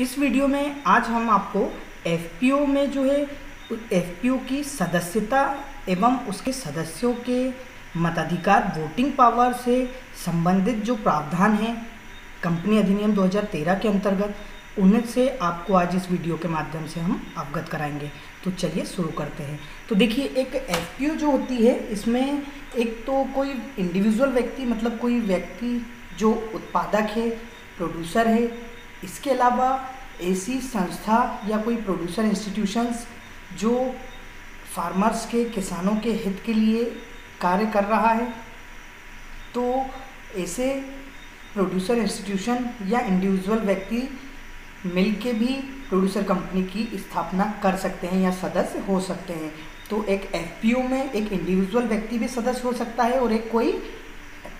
इस वीडियो में आज हम आपको एफपीओ में जो है एफपीओ की सदस्यता एवं उसके सदस्यों के मताधिकार वोटिंग पावर से संबंधित जो प्रावधान हैं कंपनी अधिनियम 2013 के अंतर्गत उनसे आपको आज इस वीडियो के माध्यम से हम अवगत कराएँगे। तो चलिए शुरू करते हैं। तो देखिए, एक एफपीओ जो होती है, इसमें एक तो कोई इंडिविजुअल व्यक्ति मतलब कोई व्यक्ति जो उत्पादक है प्रोड्यूसर है इसके अलावा ऐसी संस्था या कोई प्रोड्यूसर इंस्टीट्यूशंस जो फार्मर्स के, किसानों के हित के लिए कार्य कर रहा है तो ऐसे प्रोड्यूसर इंस्टीट्यूशन या इंडिविजुअल व्यक्ति मिल के भी प्रोड्यूसर कंपनी की स्थापना कर सकते हैं या सदस्य हो सकते हैं। तो एक एफ़ में एक इंडिविजुअल व्यक्ति भी सदस्य हो सकता है और एक कोई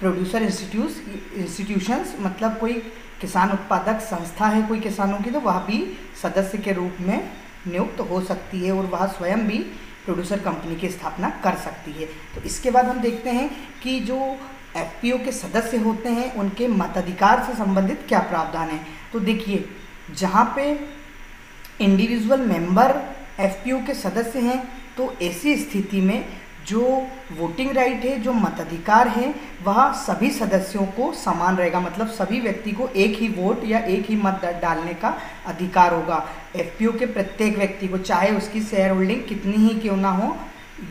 प्रोड्यूसर इंस्टीट्यूट इंस्टीट्यूशंस मतलब कोई किसान उत्पादक संस्था है कोई किसानों की तो वह भी सदस्य के रूप में नियुक्त हो सकती है और वह स्वयं भी प्रोड्यूसर कंपनी की स्थापना कर सकती है। तो इसके बाद हम देखते हैं कि जो एफ़ के सदस्य होते हैं, उनके मताधिकार से संबंधित क्या प्रावधान है। तो देखिए, जहाँ पे इंडिविजुअल मेंबर एफपीओ के सदस्य हैं तो ऐसी स्थिति में जो वोटिंग राइट है, जो मताधिकार है, वह सभी सदस्यों को समान रहेगा। मतलब सभी व्यक्ति को एक ही वोट या एक ही मत डालने का अधिकार होगा। एफ़ के प्रत्येक व्यक्ति को, चाहे उसकी शेयर होल्डिंग कितनी ही क्यों ना हो,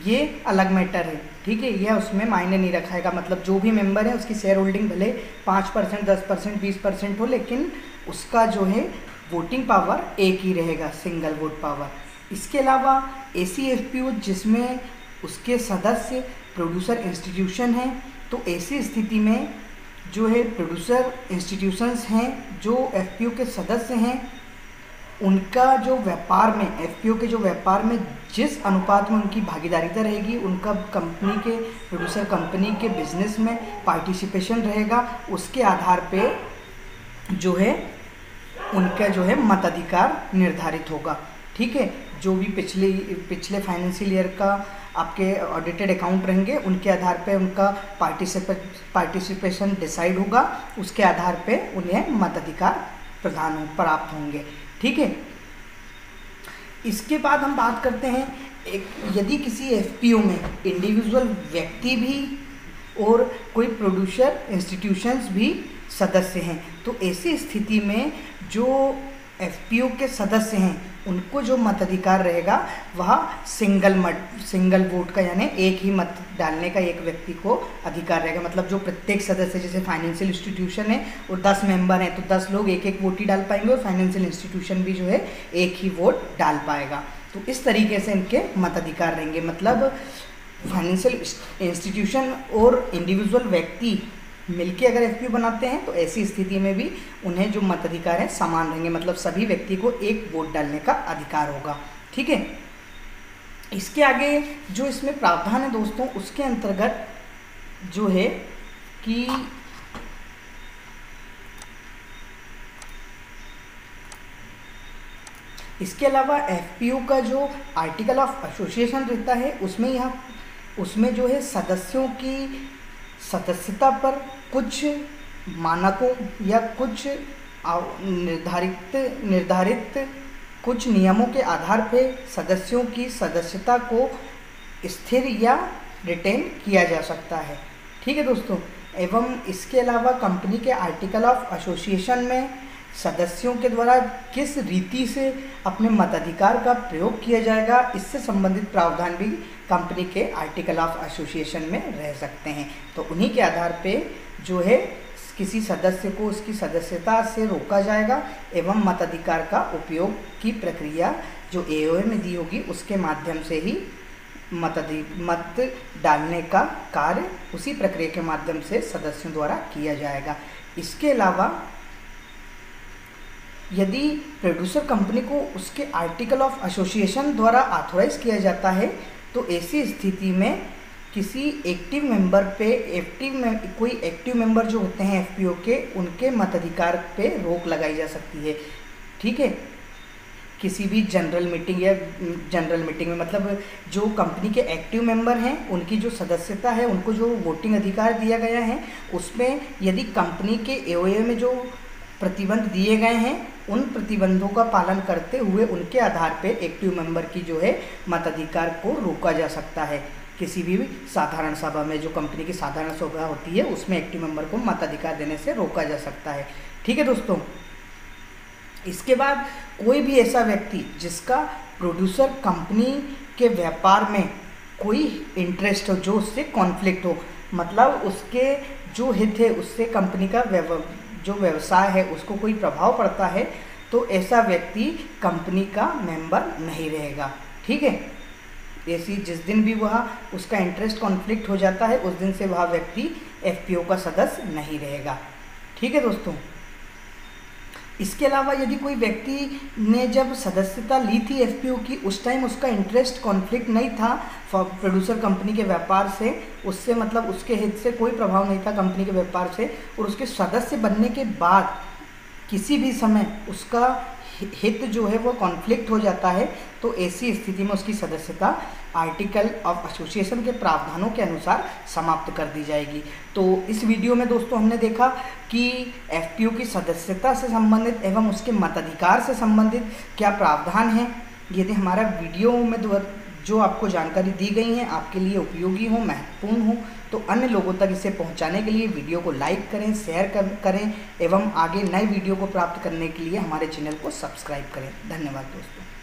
ये अलग मैटर है। ठीक है? यह उसमें मायने नहीं रखाएगा। मतलब जो भी मेंबर है, उसकी शेयर होल्डिंग भले पाँच परसेंट, दस परसेंट, बीस परसेंट हो, लेकिन उसका जो है वोटिंग पावर एक ही रहेगा सिंगल वोट पावर इसके अलावा ए सी एफ़ जिसमें उसके सदस्य प्रोड्यूसर इंस्टीट्यूशन हैं तो ऐसी स्थिति में जो है प्रोड्यूसर इंस्टीट्यूशंस हैं, जो एफपीओ के सदस्य हैं, उनका जो व्यापार में एफपीओ के जो व्यापार में जिस अनुपात में उनकी भागीदारिता रहेगी, उनका कंपनी के प्रोड्यूसर कंपनी के बिज़नेस में पार्टिसिपेशन रहेगा, उसके आधार पे जो है, उनका जो है मताधिकार निर्धारित होगा। ठीक है, जो भी पिछले पिछले फाइनेंशियल ईयर का आपके ऑडिटेड अकाउंट रहेंगे, उनके आधार पे उनका पार्टिसिपे पार्टिसिपेशन डिसाइड होगा, उसके आधार पे उन्हें मताधिकार प्रदान प्राप्त होंगे। ठीक है? इसके बाद हम बात करते हैं, एक, यदि किसी एफ़ में इंडिविजुअल व्यक्ति भी और कोई प्रोड्यूसर इंस्टीट्यूशंस भी सदस्य हैं तो ऐसी स्थिति में जो एफ़ के सदस्य हैं, उनको जो मताधिकार रहेगा, वह सिंगल मत, सिंगल वोट का, यानी एक ही मत डालने का एक व्यक्ति को अधिकार रहेगा। मतलब जो प्रत्येक सदस्य, जैसे फाइनेंशियल इंस्टीट्यूशन है और दस मेंबर हैं तो दस लोग एक एक वोट ही डाल पाएँगे और फाइनेंशियल इंस्टीट्यूशन भी जो है, एक ही वोट डाल पाएगा। तो इस तरीके से इनके मताधिकार रहेंगे। मतलब फाइनेंशियल इंस्टीट्यूशन और इंडिविजुअल व्यक्ति मिलके अगर एफ़ बनाते हैं तो ऐसी स्थिति में भी उन्हें जो मताधिकार है, समान रहेंगे। मतलब सभी व्यक्ति को एक वोट डालने का अधिकार होगा। ठीक है? इसके आगे जो इसमें प्रावधान है दोस्तों, उसके अंतर्गत जो है कि इसके अलावा एफ़ का जो आर्टिकल ऑफ़ एसोसिएशन रहता है, उसमें यह, उसमें जो है सदस्यों की सदस्यता पर कुछ मानकों या कुछ निर्धारित निर्धारित कुछ नियमों के आधार पर सदस्यों की सदस्यता को स्थिर या रिटेन किया जा सकता है। ठीक है दोस्तों? एवं इसके अलावा कंपनी के आर्टिकल ऑफ़ एसोसिएशन में सदस्यों के द्वारा किस रीति से अपने मताधिकार का प्रयोग किया जाएगा, इससे संबंधित प्रावधान भी कंपनी के आर्टिकल ऑफ़ एसोसिएशन में रह सकते हैं। तो उन्हीं के आधार पे जो है, किसी सदस्य को उसकी सदस्यता से रोका जाएगा एवं मताधिकार का उपयोग की प्रक्रिया जो ए में दी होगी, उसके माध्यम से ही मताधि मत डालने का कार्य उसी प्रक्रिया के माध्यम से सदस्यों द्वारा किया जाएगा। इसके अलावा, यदि प्रोड्यूसर कंपनी को उसके आर्टिकल ऑफ़ एसोसिएशन द्वारा ऑथोराइज किया जाता है तो ऐसी स्थिति में किसी एक्टिव मेंबर पे एक्टिव में कोई एक्टिव मेंबर जो होते हैं एफपीओ के, उनके मताधिकार पे रोक लगाई जा सकती है। ठीक है? किसी भी जनरल मीटिंग या जनरल मीटिंग में मतलब जो कंपनी के एक्टिव मेंबर हैं, उनकी जो सदस्यता है, उनको जो वोटिंग अधिकार दिया गया है, उसमें यदि कंपनी के एओए में जो प्रतिबंध दिए गए हैं उन प्रतिबंधों का पालन करते हुए उनके आधार पर एक्टिव मेंबर की जो है मताधिकार को रोका जा सकता है। किसी भी साधारण सभा में, जो कंपनी की साधारण सभा होती है, उसमें एक्टिव मेंबर को मताधिकार देने से रोका जा सकता है। ठीक है दोस्तों? इसके बाद कोई भी ऐसा व्यक्ति जिसका प्रोड्यूसर कंपनी के व्यापार में कोई इंटरेस्ट हो, जो उससे कॉन्फ्लिक्ट हो मतलब उसके जो हित है, उससे कंपनी का जो व्यवसाय है, उसको कोई प्रभाव पड़ता है तो ऐसा व्यक्ति कंपनी का मेंबर नहीं रहेगा। ठीक है? ऐसी जिस दिन भी वह, उसका इंटरेस्ट कॉन्फ्लिक्ट हो जाता है, उस दिन से वह व्यक्ति एफपीओ का सदस्य नहीं रहेगा। ठीक है दोस्तों? इसके अलावा यदि कोई व्यक्ति ने जब सदस्यता ली थी एफपीओ की, उस टाइम उसका इंटरेस्ट कॉन्फ्लिक्ट नहीं था प्रोड्यूसर कंपनी के व्यापार से, उससे मतलब उसके हित से कोई प्रभाव नहीं था कंपनी के व्यापार से, और उसके सदस्य बनने के बाद किसी भी समय उसका हित जो है वो कॉन्फ्लिक्ट हो जाता है तो ऐसी स्थिति में उसकी सदस्यता आर्टिकल ऑफ़ एसोसिएशन के प्रावधानों के अनुसार समाप्त कर दी जाएगी। तो इस वीडियो में दोस्तों हमने देखा कि एफपीओ की सदस्यता से संबंधित एवं उसके मताधिकार से संबंधित क्या प्रावधान हैं, यदि हमारा वीडियो में जो आपको जानकारी दी गई हैं आपके लिए उपयोगी हो महत्वपूर्ण हो तो अन्य लोगों तक इसे पहुँचाने के लिए वीडियो को लाइक करें शेयर कर, करें एवं आगे नए वीडियो को प्राप्त करने के लिए हमारे चैनल को सब्सक्राइब करें। धन्यवाद दोस्तों।